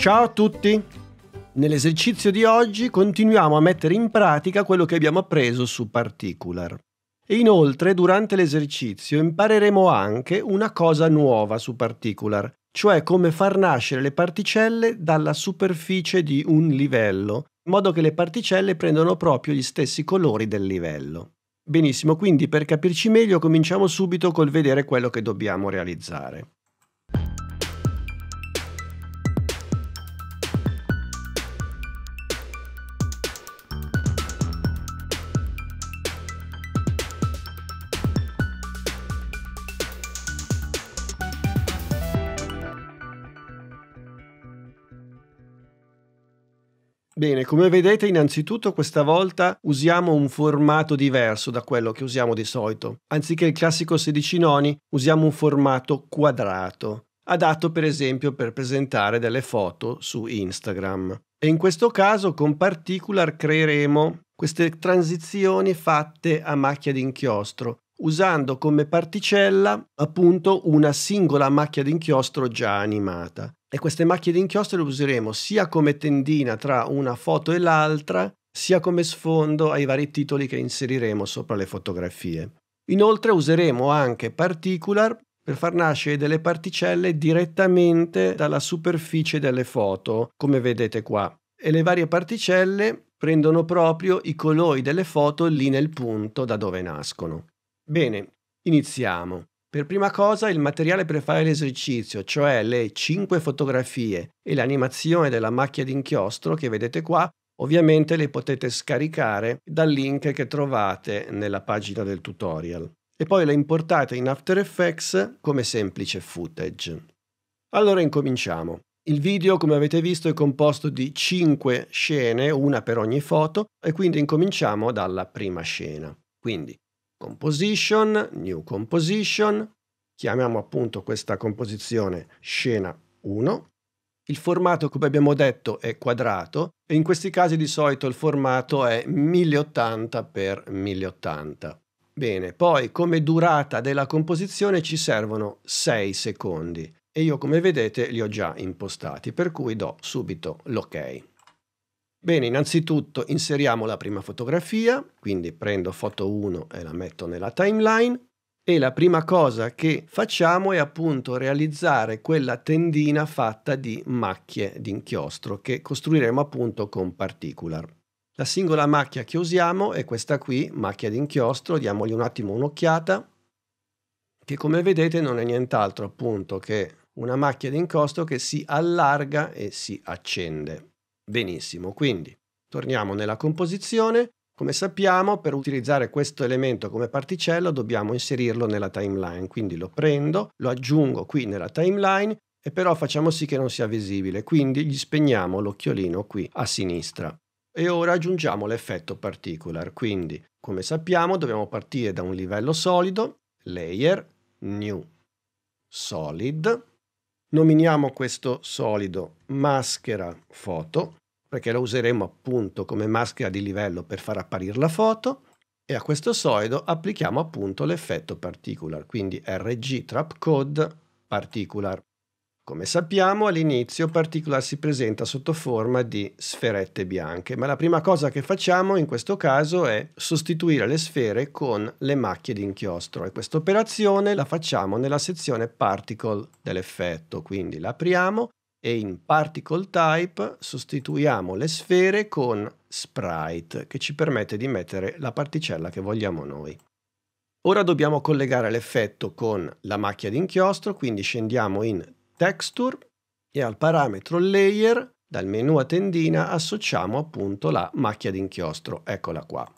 Ciao a tutti! Nell'esercizio di oggi continuiamo a mettere in pratica quello che abbiamo appreso su Particular. E inoltre durante l'esercizio impareremo anche una cosa nuova su Particular, cioè come far nascere le particelle dalla superficie di un livello, in modo che le particelle prendano proprio gli stessi colori del livello. Benissimo, quindi per capirci meglio cominciamo subito col vedere quello che dobbiamo realizzare. Bene, come vedete innanzitutto questa volta usiamo un formato diverso da quello che usiamo di solito. Anziché il classico 16 noni usiamo un formato quadrato, adatto per esempio per presentare delle foto su Instagram. E in questo caso con Particular creeremo queste transizioni fatte a macchia d'inchiostro, usando come particella appunto una singola macchia d'inchiostro già animata e queste macchie d'inchiostro le useremo sia come tendina tra una foto e l'altra, sia come sfondo ai vari titoli che inseriremo sopra le fotografie. Inoltre useremo anche Particular per far nascere delle particelle direttamente dalla superficie delle foto, come vedete qua. E le varie particelle prendono proprio i colori delle foto lì nel punto da dove nascono. Bene, iniziamo. Per prima cosa il materiale per fare l'esercizio, cioè le 5 fotografie e l'animazione della macchia d'inchiostro che vedete qua, ovviamente le potete scaricare dal link che trovate nella pagina del tutorial e poi le importate in After Effects come semplice footage. Allora incominciamo. Il video, come avete visto, è composto di 5 scene, una per ogni foto, e quindi incominciamo dalla prima scena. Quindi composition, new composition, chiamiamo appunto questa composizione scena 1. Il formato, come abbiamo detto, è quadrato e in questi casi di solito il formato è 1080 x 1080. Bene, poi come durata della composizione ci servono 6 secondi e io come vedete li ho già impostati, per cui do subito l'ok. Bene, innanzitutto inseriamo la prima fotografia, quindi prendo foto 1 e la metto nella timeline e la prima cosa che facciamo è appunto realizzare quella tendina fatta di macchie d'inchiostro che costruiremo appunto con particular. La singola macchia che usiamo è questa qui, macchia d'inchiostro, diamogli un attimo un'occhiata, che come vedete non è nient'altro appunto che una macchia d'inchiostro che si allarga e si accende. Benissimo, quindi torniamo nella composizione. Come sappiamo, per utilizzare questo elemento come particella dobbiamo inserirlo nella timeline, quindi lo prendo, lo aggiungo qui nella timeline e però facciamo sì che non sia visibile, quindi gli spegniamo l'occhiolino qui a sinistra. E ora aggiungiamo l'effetto particular, quindi come sappiamo dobbiamo partire da un livello solido, layer, new, solid, Nominiamo questo solido maschera foto, perché lo useremo appunto come maschera di livello per far apparire la foto, e a questo solido applichiamo appunto l'effetto particular, quindi rg trap code particular. Come sappiamo all'inizio Particular si presenta sotto forma di sferette bianche, ma la prima cosa che facciamo in questo caso è sostituire le sfere con le macchie di inchiostro e questa operazione la facciamo nella sezione Particle dell'effetto, quindi la apriamo e in Particle Type sostituiamo le sfere con Sprite che ci permette di mettere la particella che vogliamo noi. Ora dobbiamo collegare l'effetto con la macchia di inchiostro, quindi scendiamo in texture e al parametro layer dal menu a tendina associamo appunto la macchia d'inchiostro, eccola qua.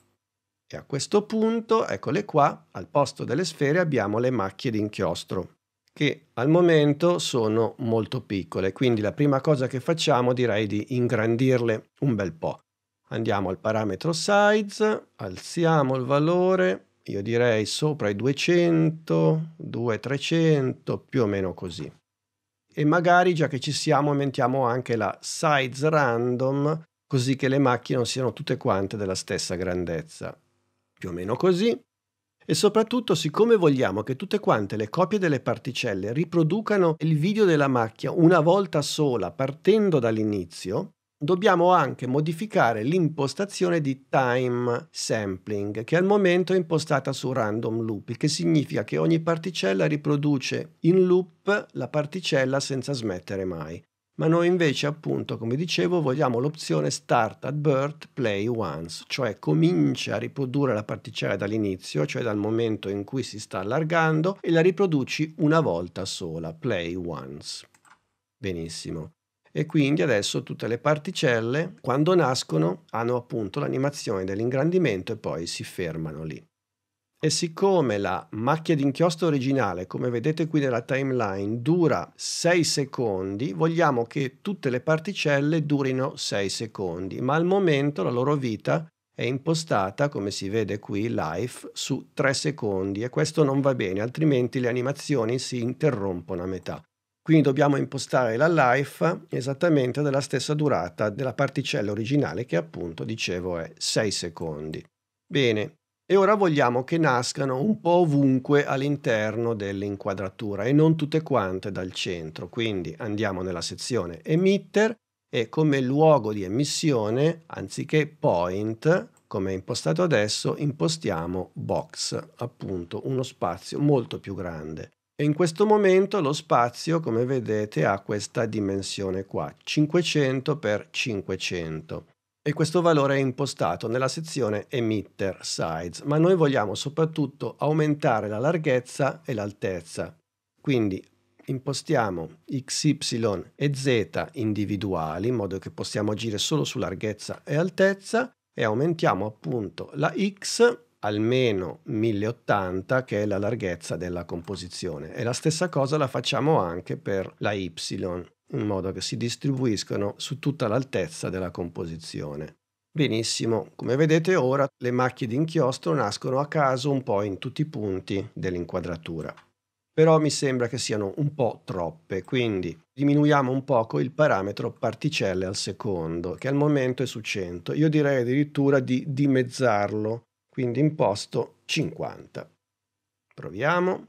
E a questo punto, eccole qua, al posto delle sfere abbiamo le macchie d'inchiostro che al momento sono molto piccole, quindi la prima cosa che facciamo direi di ingrandirle un bel po'. Andiamo al parametro size, alziamo il valore, io direi sopra i 200, 200-300, più o meno così e magari già che ci siamo aumentiamo anche la size random così che le macchie non siano tutte quante della stessa grandezza. Più o meno così. E soprattutto, siccome vogliamo che tutte quante le copie delle particelle riproducano il video della macchia una volta sola partendo dall'inizio, dobbiamo anche modificare l'impostazione di time sampling, che al momento è impostata su random loop, che significa che ogni particella riproduce in loop la particella senza smettere mai. Ma noi invece, appunto, come dicevo, vogliamo l'opzione Start at Birth Play Once, cioè comincia a riprodurre la particella dall'inizio, cioè dal momento in cui si sta allargando, e la riproduci una volta sola, Play Once. Benissimo e quindi adesso tutte le particelle quando nascono hanno appunto l'animazione dell'ingrandimento e poi si fermano lì. E siccome la macchia d'inchiostro originale, come vedete qui nella timeline, dura 6 secondi, vogliamo che tutte le particelle durino 6 secondi, ma al momento la loro vita è impostata, come si vede qui, live, su 3 secondi e questo non va bene, altrimenti le animazioni si interrompono a metà. Quindi dobbiamo impostare la life esattamente della stessa durata della particella originale che appunto dicevo è 6 secondi. Bene, e ora vogliamo che nascano un po' ovunque all'interno dell'inquadratura e non tutte quante dal centro. Quindi andiamo nella sezione emitter e come luogo di emissione, anziché point, come è impostato adesso, impostiamo box, appunto uno spazio molto più grande. E in questo momento lo spazio, come vedete, ha questa dimensione qua, 500 x 500. E questo valore è impostato nella sezione Emitter Size, ma noi vogliamo soprattutto aumentare la larghezza e l'altezza. Quindi impostiamo x, y e z individuali, in modo che possiamo agire solo su larghezza e altezza, e aumentiamo appunto la x almeno 1080 che è la larghezza della composizione e la stessa cosa la facciamo anche per la y in modo che si distribuiscono su tutta l'altezza della composizione. Benissimo, come vedete ora le macchie di inchiostro nascono a caso un po' in tutti i punti dell'inquadratura. Però mi sembra che siano un po' troppe, quindi diminuiamo un poco il parametro particelle al secondo, che al momento è su 100. Io direi addirittura di dimezzarlo quindi imposto 50. Proviamo.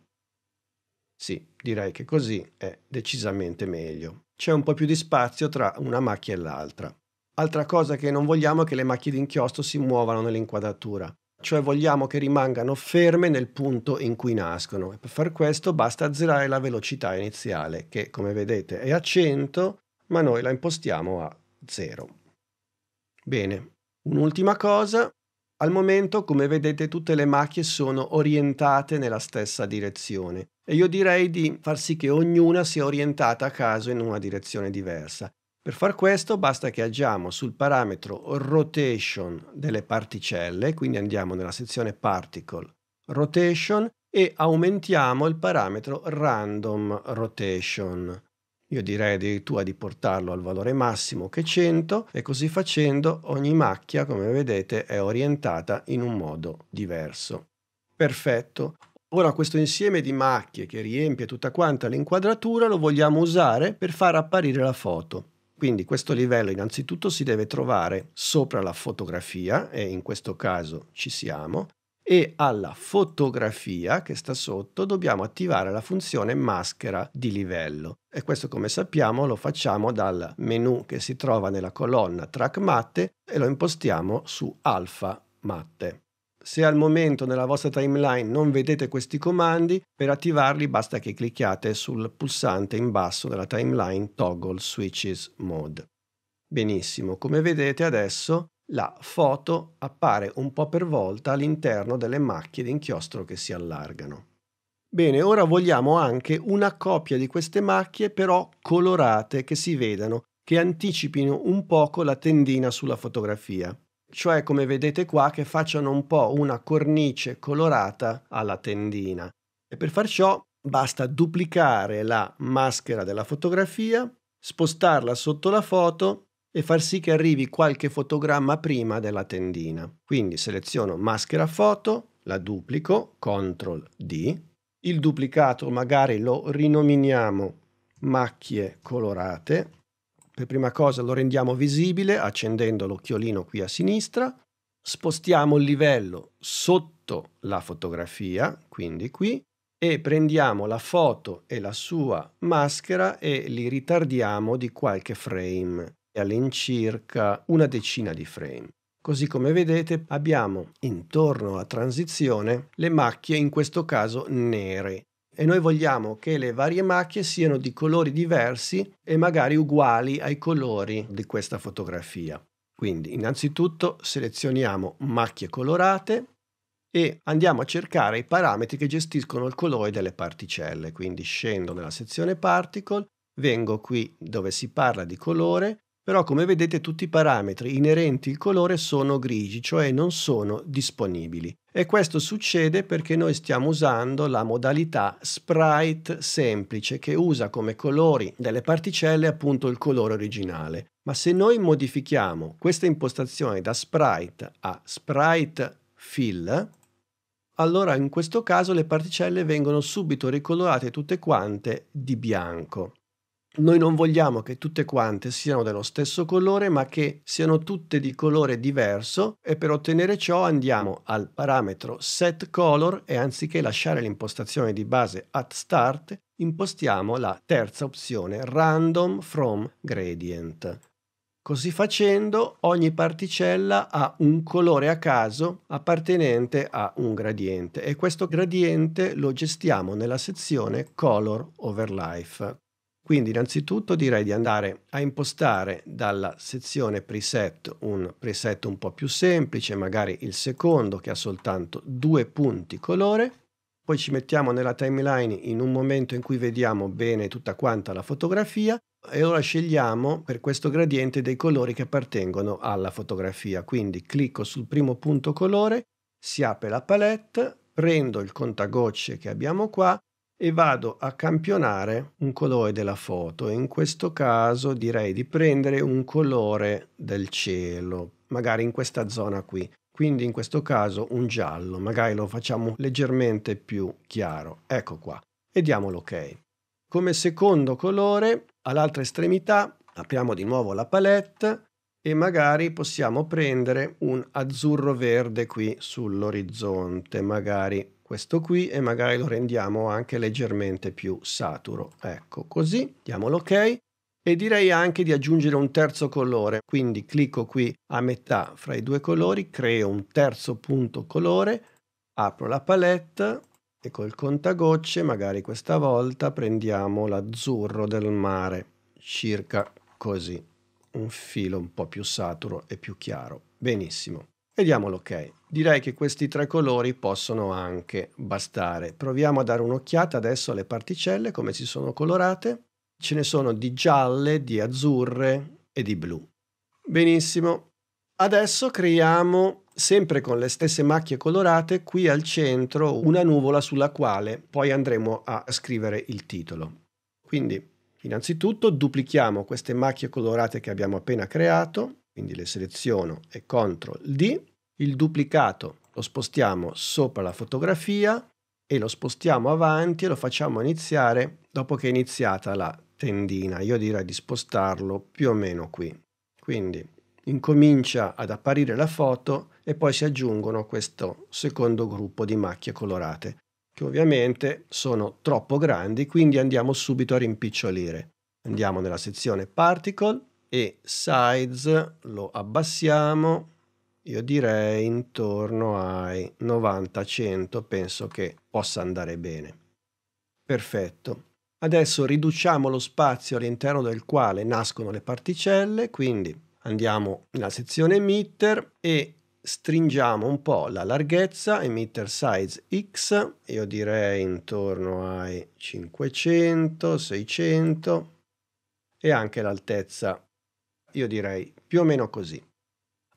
Sì, direi che così è decisamente meglio. C'è un po' più di spazio tra una macchia e l'altra. Altra cosa che non vogliamo è che le macchie d'inchiostro si muovano nell'inquadratura, cioè vogliamo che rimangano ferme nel punto in cui nascono. E per far questo basta azzerare la velocità iniziale, che come vedete è a 100, ma noi la impostiamo a 0. Bene, un'ultima cosa, al momento, come vedete, tutte le macchie sono orientate nella stessa direzione e io direi di far sì che ognuna sia orientata a caso in una direzione diversa. Per far questo basta che agiamo sul parametro rotation delle particelle, quindi andiamo nella sezione particle rotation e aumentiamo il parametro random rotation. Io direi addirittura di portarlo al valore massimo che è 100 e così facendo ogni macchia, come vedete, è orientata in un modo diverso. Perfetto. Ora questo insieme di macchie che riempie tutta quanta l'inquadratura lo vogliamo usare per far apparire la foto. Quindi questo livello innanzitutto si deve trovare sopra la fotografia e in questo caso ci siamo e alla fotografia che sta sotto dobbiamo attivare la funzione maschera di livello e questo come sappiamo lo facciamo dal menu che si trova nella colonna track matte e lo impostiamo su alfa matte. Se al momento nella vostra timeline non vedete questi comandi, per attivarli basta che clicchiate sul pulsante in basso della timeline Toggle Switches Mode. Benissimo, come vedete adesso la foto appare un po' per volta all'interno delle macchie d'inchiostro che si allargano. Bene, ora vogliamo anche una coppia di queste macchie però colorate che si vedano, che anticipino un poco la tendina sulla fotografia, cioè come vedete qua che facciano un po' una cornice colorata alla tendina. E per far ciò basta duplicare la maschera della fotografia, spostarla sotto la foto e far sì che arrivi qualche fotogramma prima della tendina. Quindi seleziono maschera foto, la duplico, CTRL D, il duplicato magari lo rinominiamo macchie colorate, per prima cosa lo rendiamo visibile accendendo l'occhiolino qui a sinistra. Spostiamo il livello sotto la fotografia, quindi qui, e prendiamo la foto e la sua maschera e li ritardiamo di qualche frame, all'incirca una decina di frame. Così come vedete abbiamo intorno a transizione le macchie, in questo caso nere, e noi vogliamo che le varie macchie siano di colori diversi e magari uguali ai colori di questa fotografia. Quindi innanzitutto selezioniamo macchie colorate e andiamo a cercare i parametri che gestiscono il colore delle particelle. Quindi scendo nella sezione Particle, vengo qui dove si parla di colore, però come vedete tutti i parametri inerenti al colore sono grigi, cioè non sono disponibili. E questo succede perché noi stiamo usando la modalità sprite semplice che usa come colori delle particelle appunto il colore originale. Ma se noi modifichiamo questa impostazione da sprite a sprite fill, allora in questo caso le particelle vengono subito ricolorate tutte quante di bianco. Noi non vogliamo che tutte quante siano dello stesso colore, ma che siano tutte di colore diverso e per ottenere ciò andiamo al parametro set color e anziché lasciare l'impostazione di base at start, impostiamo la terza opzione random from gradient. Così facendo ogni particella ha un colore a caso appartenente a un gradiente e questo gradiente lo gestiamo nella sezione Color over Life. Quindi innanzitutto direi di andare a impostare dalla sezione preset un preset un po' più semplice, magari il secondo che ha soltanto due punti colore poi ci mettiamo nella timeline in un momento in cui vediamo bene tutta quanta la fotografia e ora scegliamo per questo gradiente dei colori che appartengono alla fotografia. Quindi clicco sul primo punto colore, si apre la palette, prendo il contagocce che abbiamo qua e vado a campionare un colore della foto. In questo caso direi di prendere un colore del cielo, magari in questa zona qui. Quindi in questo caso un giallo, magari lo facciamo leggermente più chiaro. Ecco qua. E diamo l'ok. Come secondo colore All'altra estremità apriamo di nuovo la palette e magari possiamo prendere un azzurro verde qui sull'orizzonte, magari questo qui e magari lo rendiamo anche leggermente più saturo. Ecco, così diamo l'ok e direi anche di aggiungere un terzo colore, quindi clicco qui a metà fra i due colori, creo un terzo punto colore, apro la palette e col contagocce magari questa volta prendiamo l'azzurro del mare, circa così, un filo un po' più saturo e più chiaro. Benissimo. E diamo l'ok. Direi che questi tre colori possono anche bastare. Proviamo a dare un'occhiata adesso alle particelle, come si sono colorate. Ce ne sono di gialle, di azzurre e di blu. Benissimo. Adesso creiamo sempre con le stesse macchie colorate, qui al centro una nuvola sulla quale poi andremo a scrivere il titolo. Quindi innanzitutto duplichiamo queste macchie colorate che abbiamo appena creato, quindi le seleziono e CTRL D, il duplicato lo spostiamo sopra la fotografia e lo spostiamo avanti e lo facciamo iniziare dopo che è iniziata la tendina. Io direi di spostarlo più o meno qui. Quindi incomincia ad apparire la foto e poi si aggiungono questo secondo gruppo di macchie colorate, che ovviamente sono troppo grandi, quindi andiamo subito a rimpicciolire. Andiamo nella sezione Particle e Size lo abbassiamo, io direi intorno ai 90-100, penso che possa andare bene. Perfetto. Adesso riduciamo lo spazio all'interno del quale nascono le particelle, quindi andiamo nella sezione emitter e stringiamo un po' la larghezza emitter size x io direi intorno ai 500 600 e anche l'altezza io direi più o meno così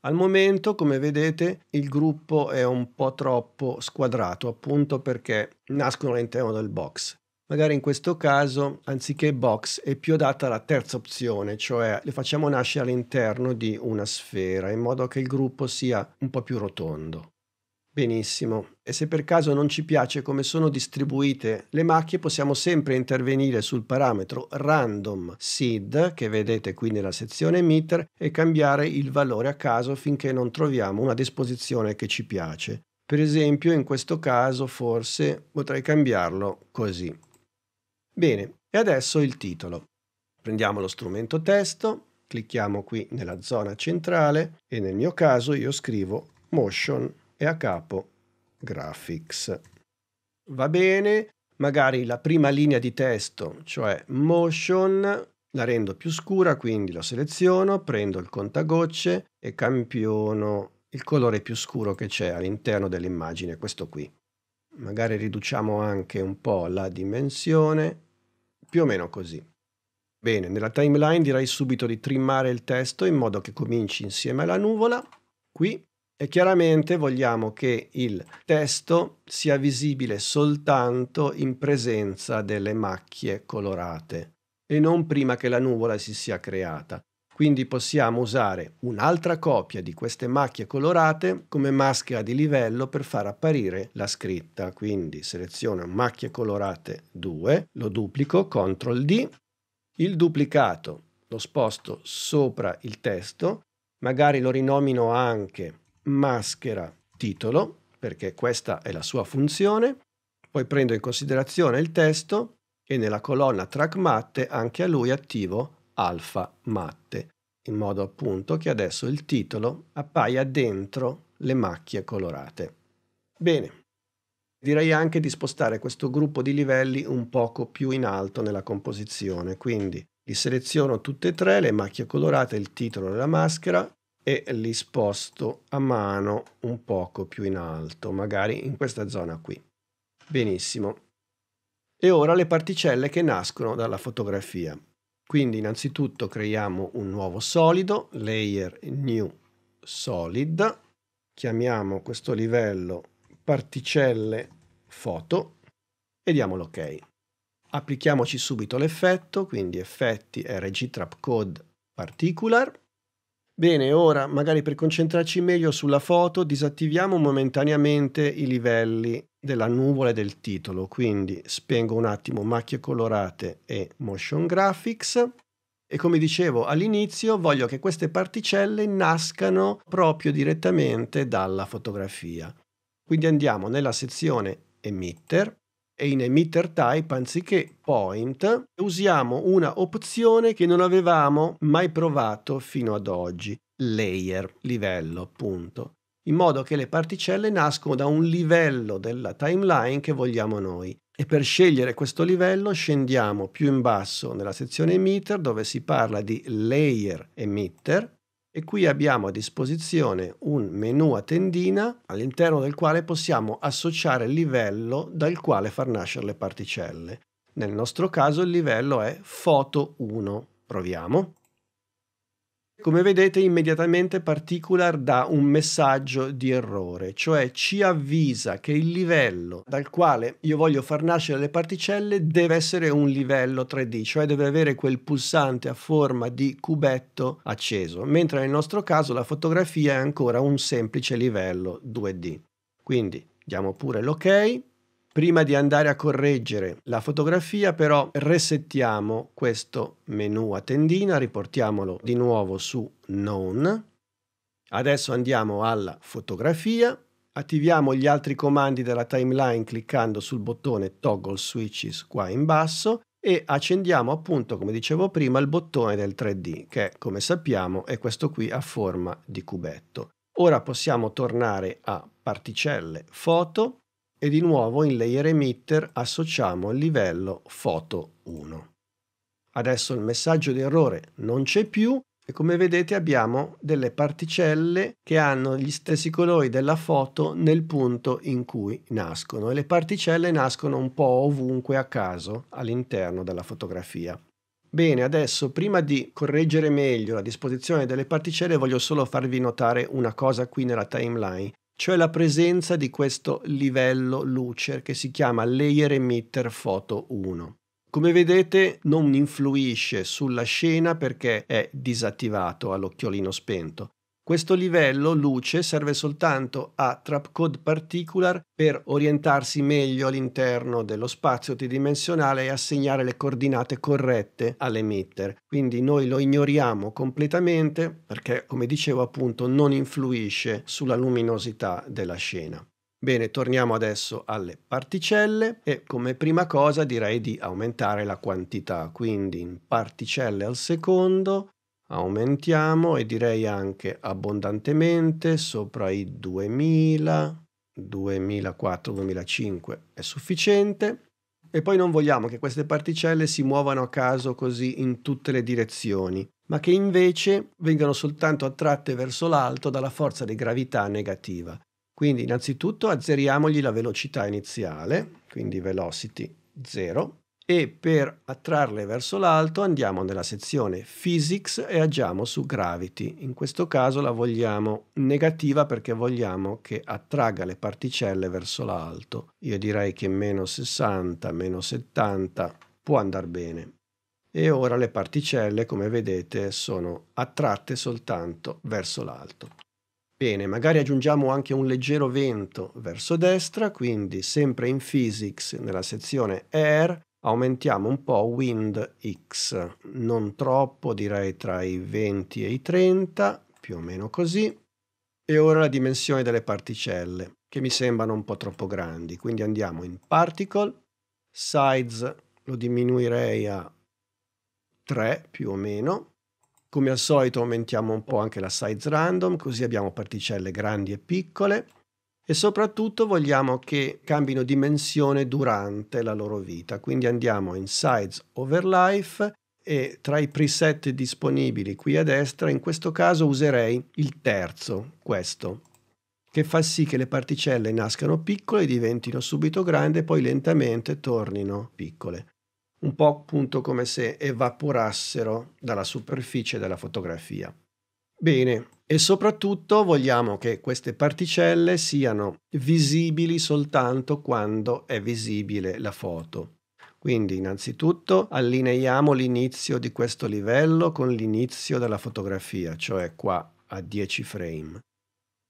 al momento come vedete il gruppo è un po' troppo squadrato appunto perché nascono all'interno del box Magari in questo caso, anziché box, è più adatta alla terza opzione, cioè le facciamo nascere all'interno di una sfera, in modo che il gruppo sia un po' più rotondo. Benissimo. E se per caso non ci piace come sono distribuite le macchie, possiamo sempre intervenire sul parametro random seed che vedete qui nella sezione emitter e cambiare il valore a caso finché non troviamo una disposizione che ci piace. Per esempio, in questo caso forse potrei cambiarlo così. Bene, e adesso il titolo. Prendiamo lo strumento testo, clicchiamo qui nella zona centrale e nel mio caso io scrivo motion e a capo graphics. Va bene, magari la prima linea di testo, cioè motion, la rendo più scura, quindi lo seleziono, prendo il contagocce e campiono il colore più scuro che c'è all'interno dell'immagine, questo qui. Magari riduciamo anche un po' la dimensione, più o meno così. Bene, nella timeline direi subito di trimmare il testo in modo che cominci insieme alla nuvola. Qui e chiaramente vogliamo che il testo sia visibile soltanto in presenza delle macchie colorate e non prima che la nuvola si sia creata. Quindi possiamo usare un'altra copia di queste macchie colorate come maschera di livello per far apparire la scritta. Quindi seleziono macchie colorate 2, lo duplico, CTRL D, il duplicato lo sposto sopra il testo, magari lo rinomino anche maschera titolo, perché questa è la sua funzione, poi prendo in considerazione il testo e nella colonna track matte anche a lui attivo alfa matte, in modo appunto che adesso il titolo appaia dentro le macchie colorate. Bene, direi anche di spostare questo gruppo di livelli un poco più in alto nella composizione, quindi li seleziono tutte e tre, le macchie colorate, il titolo e la maschera, e li sposto a mano un poco più in alto, magari in questa zona qui. Benissimo. E ora le particelle che nascono dalla fotografia. Quindi innanzitutto creiamo un nuovo solido, layer new solid, chiamiamo questo livello particelle foto e diamo l'ok. Applichiamoci subito l'effetto, quindi effetti RG Trap Code Particular Bene, ora magari per concentrarci meglio sulla foto disattiviamo momentaneamente i livelli della nuvola e del titolo, quindi spengo un attimo macchie colorate e motion graphics. E come dicevo all'inizio voglio che queste particelle nascano proprio direttamente dalla fotografia. Quindi andiamo nella sezione emitter e in emitter type anziché point usiamo una opzione che non avevamo mai provato fino ad oggi, layer, livello appunto, in modo che le particelle nascono da un livello della timeline che vogliamo noi. E per scegliere questo livello scendiamo più in basso nella sezione emitter dove si parla di layer emitter e qui abbiamo a disposizione un menu a tendina all'interno del quale possiamo associare il livello dal quale far nascere le particelle. Nel nostro caso il livello è foto 1. Proviamo. Come vedete immediatamente Particular dà un messaggio di errore, cioè ci avvisa che il livello dal quale io voglio far nascere le particelle deve essere un livello 3D, cioè deve avere quel pulsante a forma di cubetto acceso, mentre nel nostro caso la fotografia è ancora un semplice livello 2D. Quindi diamo pure l'ok Prima di andare a correggere la fotografia però resettiamo questo menu a tendina, riportiamolo di nuovo su Known. Adesso andiamo alla fotografia, attiviamo gli altri comandi della timeline cliccando sul bottone Toggle Switches qua in basso e accendiamo appunto come dicevo prima il bottone del 3D che come sappiamo è questo qui a forma di cubetto. Ora possiamo tornare a particelle foto e di nuovo in Layer Emitter associamo il livello Foto 1. Adesso il messaggio di errore non c'è più e come vedete abbiamo delle particelle che hanno gli stessi colori della foto nel punto in cui nascono e le particelle nascono un po' ovunque a caso all'interno della fotografia. Bene, adesso prima di correggere meglio la disposizione delle particelle voglio solo farvi notare una cosa qui nella timeline cioè la presenza di questo livello luce che si chiama Layer Emitter Photo 1. Come vedete non influisce sulla scena perché è disattivato all'occhiolino spento, Questo livello luce serve soltanto a Trapcode Particular per orientarsi meglio all'interno dello spazio tridimensionale e assegnare le coordinate corrette all'emitter. Quindi noi lo ignoriamo completamente perché, come dicevo appunto, non influisce sulla luminosità della scena. Bene, torniamo adesso alle particelle e come prima cosa direi di aumentare la quantità, quindi in particelle al secondo aumentiamo e direi anche abbondantemente sopra i 2000 2004 2005 è sufficiente. E poi non vogliamo che queste particelle si muovano a caso così in tutte le direzioni ma che invece vengano soltanto attratte verso l'alto dalla forza di gravità negativa. Quindi innanzitutto azzeriamogli la velocità iniziale quindi velocity 0 e per attrarle verso l'alto andiamo nella sezione Physics e agiamo su Gravity. In questo caso la vogliamo negativa perché vogliamo che attragga le particelle verso l'alto. Io direi che meno 60, meno 70 può andare bene. E ora le particelle, come vedete, sono attratte soltanto verso l'alto. Bene, magari aggiungiamo anche un leggero vento verso destra, quindi sempre in Physics nella sezione Air aumentiamo un po' wind x, non troppo, direi tra i 20 e i 30, più o meno così. E ora la dimensione delle particelle, che mi sembrano un po' troppo grandi, quindi andiamo in particle, size lo diminuirei a 3 più o meno. Come al solito aumentiamo un po' anche la size random, così abbiamo particelle grandi e piccole e soprattutto vogliamo che cambino dimensione durante la loro vita. Quindi andiamo in Size Over Life e tra i preset disponibili qui a destra, in questo caso userei il terzo, questo, che fa sì che le particelle nascano piccole, diventino subito grandi e poi lentamente tornino piccole. Un po' appunto come se evaporassero dalla superficie della fotografia. Bene, e soprattutto vogliamo che queste particelle siano visibili soltanto quando è visibile la foto. Quindi innanzitutto allineiamo l'inizio di questo livello con l'inizio della fotografia, cioè qua a 10 frame.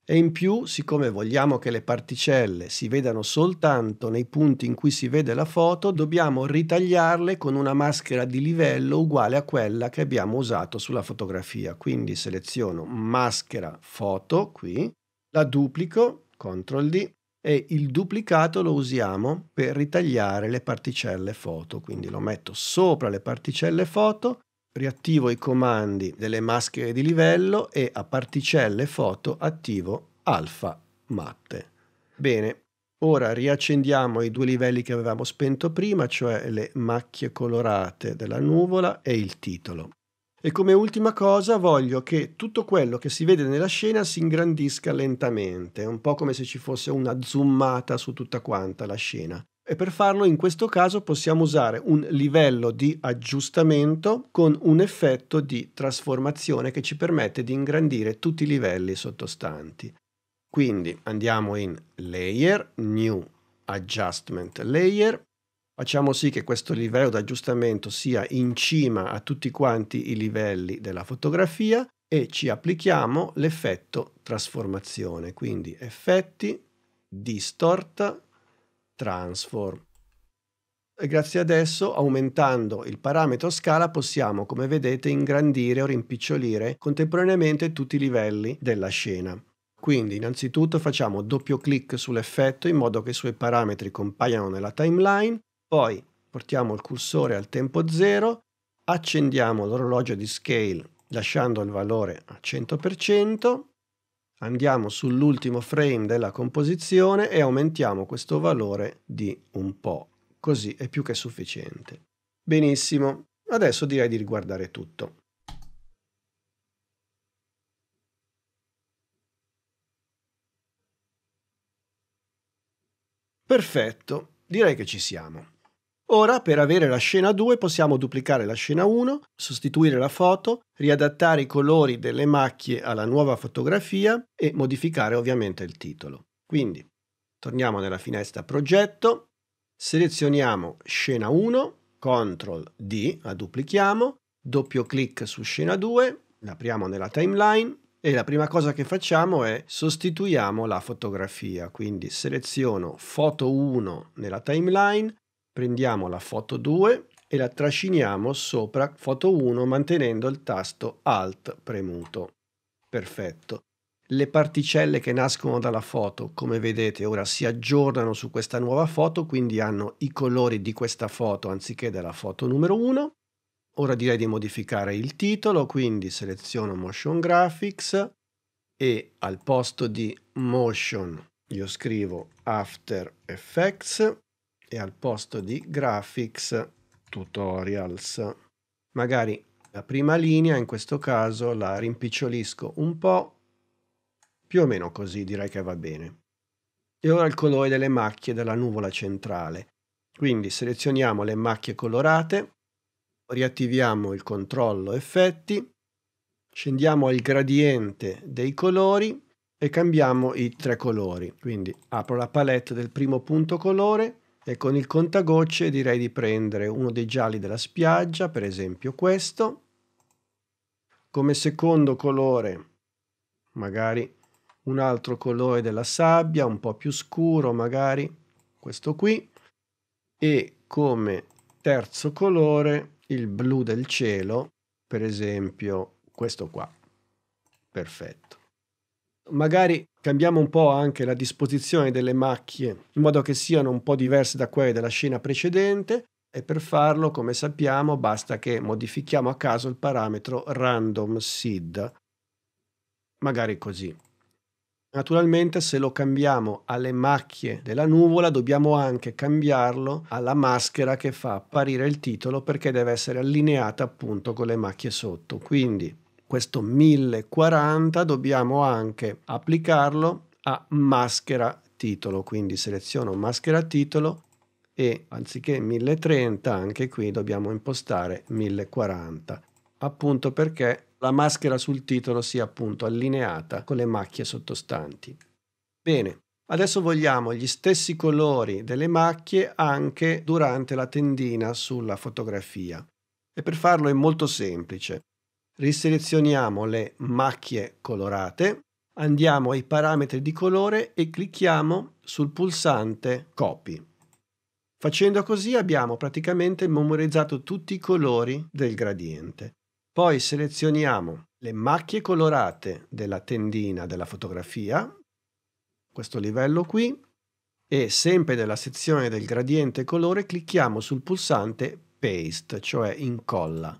E in più, siccome vogliamo che le particelle si vedano soltanto nei punti in cui si vede la foto, dobbiamo ritagliarle con una maschera di livello uguale a quella che abbiamo usato sulla fotografia. Quindi seleziono maschera foto qui, la duplico, CTRL D, e il duplicato lo usiamo per ritagliare le particelle foto. Quindi lo metto sopra le particelle foto riattivo i comandi delle maschere di livello e a particelle foto attivo alfa matte. Bene, ora riaccendiamo i due livelli che avevamo spento prima, cioè le macchie colorate della nuvola e il titolo. E come ultima cosa voglio che tutto quello che si vede nella scena si ingrandisca lentamente, un po' come se ci fosse una zoomata su tutta quanta la scena. E per farlo in questo caso possiamo usare un livello di aggiustamento con un effetto di trasformazione che ci permette di ingrandire tutti i livelli sottostanti. Quindi andiamo in Layer, New Adjustment Layer, facciamo sì che questo livello di aggiustamento sia in cima a tutti quanti i livelli della fotografia e ci applichiamo l'effetto trasformazione. Quindi effetti, distort, transform. Grazie ad esso, aumentando il parametro scala, possiamo, come vedete, ingrandire o rimpicciolire contemporaneamente tutti i livelli della scena. Quindi, innanzitutto facciamo doppio clic sull'effetto in modo che i suoi parametri compaiano nella timeline, poi portiamo il cursore al tempo 0, accendiamo l'orologio di scale lasciando il valore a 100%, Andiamo sull'ultimo frame della composizione e aumentiamo questo valore di un po', così è più che sufficiente. Benissimo, adesso direi di riguardare tutto. Perfetto, direi che ci siamo. Ora, per avere la scena 2, possiamo duplicare la scena 1, sostituire la foto, riadattare i colori delle macchie alla nuova fotografia e modificare ovviamente il titolo. Quindi, torniamo nella finestra Progetto, selezioniamo scena 1, CTRL D, la duplichiamo, doppio clic su scena 2, l'apriamo nella timeline E la prima cosa che facciamo è sostituiamo la fotografia, quindi seleziono foto 1 nella timeline, prendiamo la foto 2 e la trasciniamo sopra foto 1 mantenendo il tasto Alt premuto. Perfetto. Le particelle che nascono dalla foto, come vedete, ora si aggiornano su questa nuova foto, quindi hanno i colori di questa foto anziché della foto numero 1. Ora direi di modificare il titolo, quindi seleziono Motion Graphics e al posto di Motion io scrivo After Effects e al posto di Graphics Tutorials. Magari la prima linea in questo caso la rimpicciolisco un po' Più o meno così direi che va bene. E ora il colore delle macchie della nuvola centrale. Quindi selezioniamo le macchie colorate, riattiviamo il controllo effetti, scendiamo al gradiente dei colori e cambiamo i tre colori. Quindi apro la palette del primo punto colore e con il contagocce direi di prendere uno dei gialli della spiaggia, per esempio questo. Come secondo colore magari un altro colore della sabbia, un po' più scuro magari, questo qui, e come terzo colore il blu del cielo, per esempio questo qua. Perfetto. Magari cambiamo un po' anche la disposizione delle macchie in modo che siano un po' diverse da quelle della scena precedente e per farlo, come sappiamo, basta che modifichiamo a caso il parametro random seed, magari così. Naturalmente se lo cambiamo alle macchie della nuvola dobbiamo anche cambiarlo alla maschera che fa apparire il titolo perché deve essere allineata appunto con le macchie sotto. Quindi questo 1040 dobbiamo anche applicarlo a maschera titolo, quindi seleziono maschera titolo e anziché 1030 anche qui dobbiamo impostare 1040 appunto perché la maschera sul titolo sia appunto allineata con le macchie sottostanti. Bene, adesso vogliamo gli stessi colori delle macchie anche durante la tendina sulla fotografia e per farlo è molto semplice. Riselezioniamo le macchie colorate, andiamo ai parametri di colore e clicchiamo sul pulsante Copy. Facendo così abbiamo praticamente memorizzato tutti i colori del gradiente. Poi selezioniamo le macchie colorate della tendina della fotografia, questo livello qui, e sempre nella sezione del gradiente colore clicchiamo sul pulsante Paste, cioè incolla.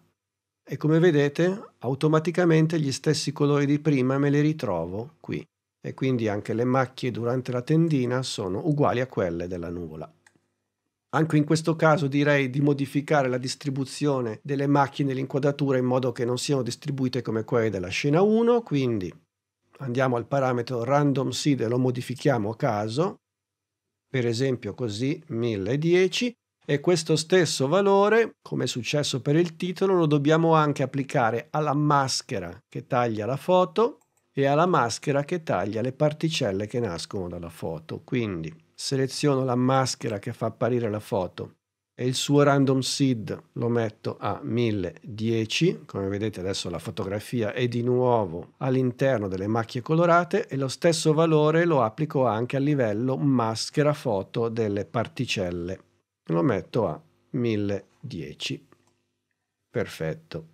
E come vedete automaticamente gli stessi colori di prima me li ritrovo qui. E quindi anche le macchie durante la tendina sono uguali a quelle della nuvola. Anche in questo caso direi di modificare la distribuzione delle macchie nell'inquadratura in modo che non siano distribuite come quelle della scena 1, quindi andiamo al parametro random seed e lo modifichiamo a caso, per esempio così 1010, e questo stesso valore, come è successo per il titolo, lo dobbiamo anche applicare alla maschera che taglia la foto e alla maschera che taglia le particelle che nascono dalla foto. Quindi seleziono la maschera che fa apparire la foto e il suo random seed lo metto a 1010 come vedete adesso la fotografia è di nuovo all'interno delle macchie colorate e lo stesso valore lo applico anche a livello maschera foto delle particelle lo metto a 1010 perfetto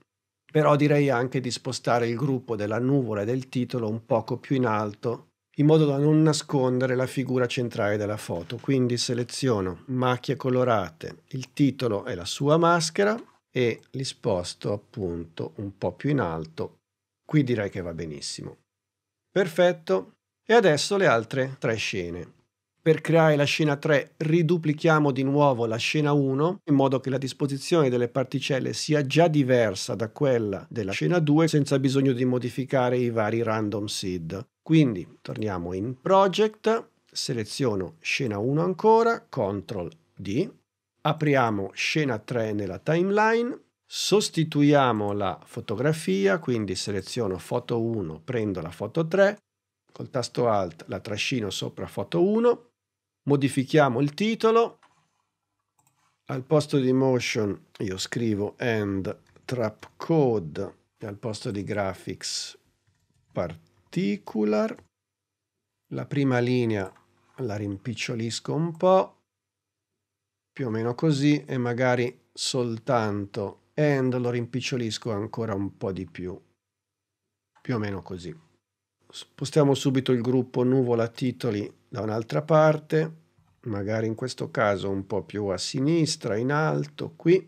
però direi anche di spostare il gruppo della nuvola e del titolo un poco più in alto in modo da non nascondere la figura centrale della foto. Quindi seleziono macchie colorate, il titolo e la sua maschera e li sposto appunto un po' più in alto. Qui direi che va benissimo. Perfetto. E adesso le altre tre scene. Per creare la scena 3 riduplichiamo di nuovo la scena 1 in modo che la disposizione delle particelle sia già diversa da quella della scena 2 senza bisogno di modificare i vari random seed. Quindi torniamo in Project, seleziono scena 1 ancora, CTRL D, apriamo scena 3 nella timeline, sostituiamo la fotografia, quindi seleziono foto 1, prendo la foto 3, col tasto Alt la trascino sopra foto 1, modifichiamo il titolo, al posto di motion io scrivo end trap code e al posto di graphics particular. La prima linea la rimpicciolisco un po', più o meno così, e magari soltanto and lo rimpicciolisco ancora un po' di più, più o meno così. Spostiamo subito il gruppo nuvola titoli da un'altra parte, magari in questo caso un po' più a sinistra, in alto, qui,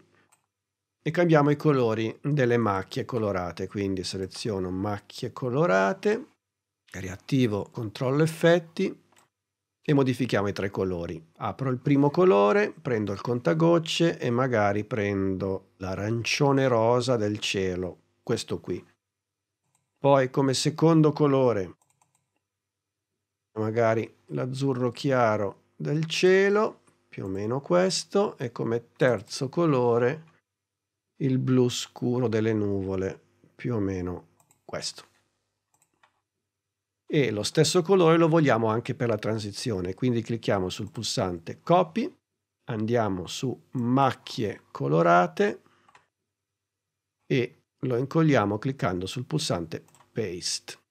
e cambiamo i colori delle macchie colorate, quindi seleziono macchie colorate, riattivo controllo effetti e modifichiamo i tre colori. Apro il primo colore, prendo il contagocce e magari prendo l'arancione rosa del cielo, questo qui. Poi come secondo colore, magari l'azzurro chiaro del cielo, più o meno questo, e come terzo colore il blu scuro delle nuvole, più o meno questo. E lo stesso colore lo vogliamo anche per la transizione, quindi clicchiamo sul pulsante Copy, andiamo su Macchie colorate e lo incolliamo cliccando sul pulsante Paste.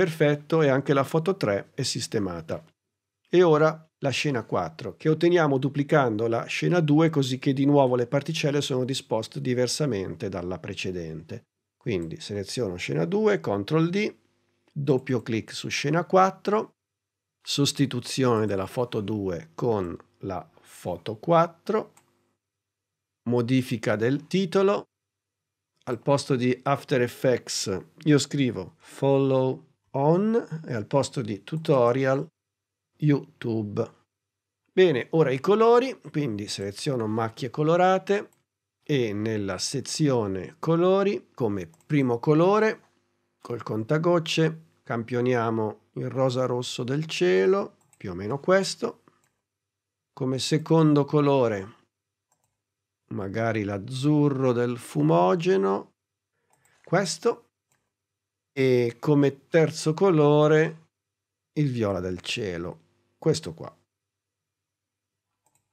Perfetto, e anche la foto 3 è sistemata. E ora la scena 4, che otteniamo duplicando la scena 2 così che di nuovo le particelle sono disposte diversamente dalla precedente. Quindi seleziono scena 2, CTRL D, doppio clic su scena 4, sostituzione della foto 2 con la foto 4, modifica del titolo, al posto di After Effects io scrivo follow on e al posto di tutorial YouTube. Bene, ora i colori, quindi seleziono macchie colorate e nella sezione colori come primo colore col contagocce campioniamo il rosa rosso del cielo, più o meno questo. Come secondo colore magari l'azzurro del fumogeno, questo. E come terzo colore il viola del cielo questo qua.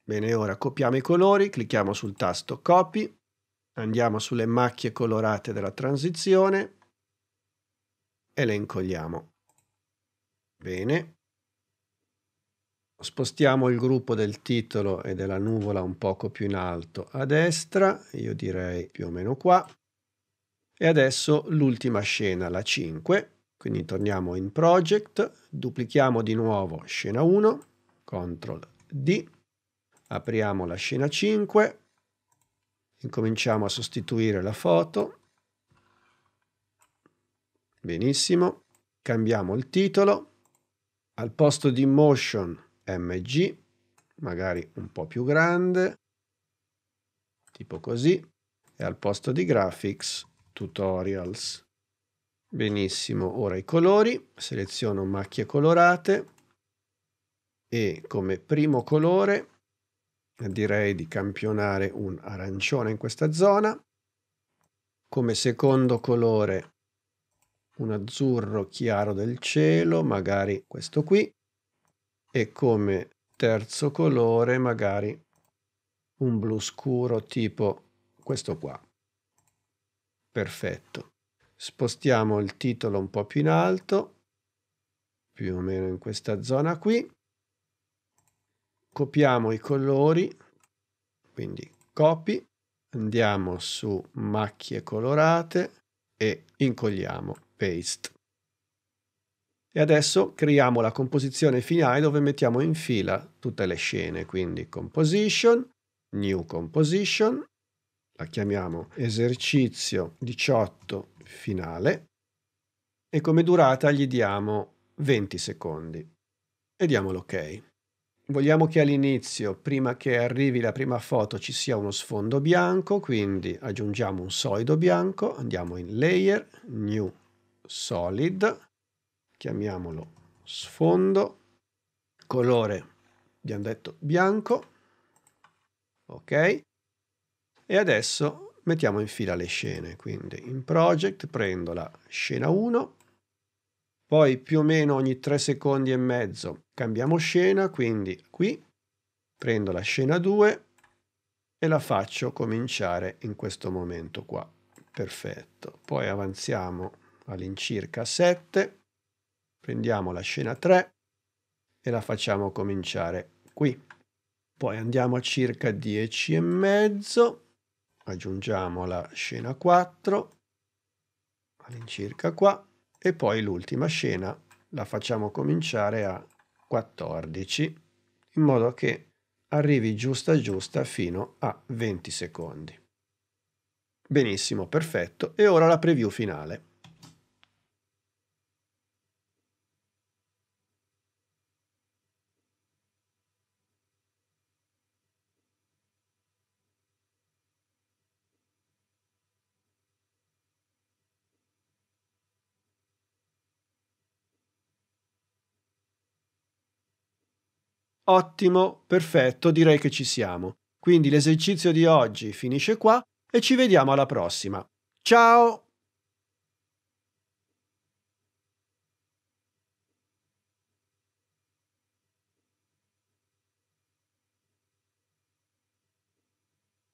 Bene, ora copiamo i colori, clicchiamo sul tasto Copy, andiamo sulle macchie colorate della transizione e le incolliamo. Bene. Spostiamo il gruppo del titolo e della nuvola un poco più in alto a destra, io direi più o meno qua. E adesso l'ultima scena, la 5, quindi torniamo in Project, duplichiamo di nuovo scena 1, CTRL D, apriamo la scena 5, incominciamo a sostituire la foto, benissimo, cambiamo il titolo, al posto di Motion MG, magari un po' più grande, tipo così, e al posto di Graphics Tutorials. Benissimo, ora i colori, seleziono macchie colorate e come primo colore direi di campionare un arancione in questa zona, come secondo colore un azzurro chiaro del cielo, magari questo qui, e come terzo colore magari un blu scuro tipo questo qua. Perfetto. Spostiamo il titolo un po' più in alto, più o meno in questa zona qui. Copiamo i colori, quindi copy, andiamo su macchie colorate e incolliamo paste. E adesso creiamo la composizione finale dove mettiamo in fila tutte le scene, quindi composition, new composition, la chiamiamo esercizio 18 finale e come durata gli diamo 20 secondi e diamo l'ok. Vogliamo che all'inizio, prima che arrivi la prima foto, ci sia uno sfondo bianco, quindi aggiungiamo un solido bianco, andiamo in Layer, New Solid, chiamiamolo sfondo, colore, abbiamo detto bianco, ok, e adesso mettiamo in fila le scene, quindi in project prendo la scena 1, poi più o meno ogni 3 secondi e mezzo cambiamo scena, quindi qui prendo la scena 2 e la faccio cominciare in questo momento qua. Perfetto. Poi avanziamo all'incirca 7, prendiamo la scena 3 e la facciamo cominciare qui. Poi andiamo a circa 10 e mezzo, aggiungiamo la scena 4 all'incirca qua e poi l'ultima scena la facciamo cominciare a 14 in modo che arrivi giusta giusta fino a 20 secondi. Benissimo, perfetto. E ora la preview finale. Ottimo, perfetto, direi che ci siamo. Quindi l'esercizio di oggi finisce qua e ci vediamo alla prossima. Ciao!